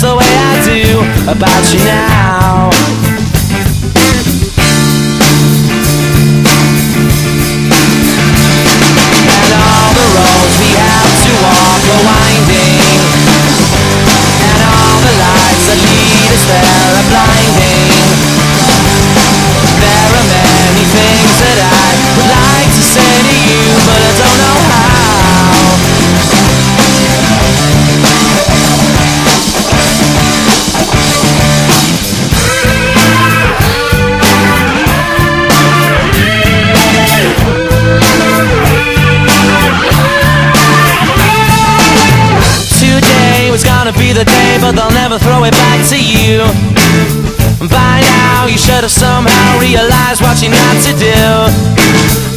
the way I do about you now. But they'll never throw it back to you. By now, you should have somehow realized what you not to do.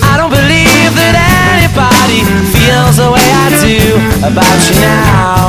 I don't believe that anybody feels the way I do about you now.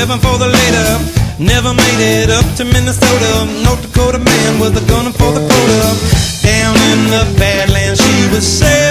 Eleven for the later. Never made it up to Minnesota. North Dakota man was a gunner for the quota. Down in the Badlands, she was saving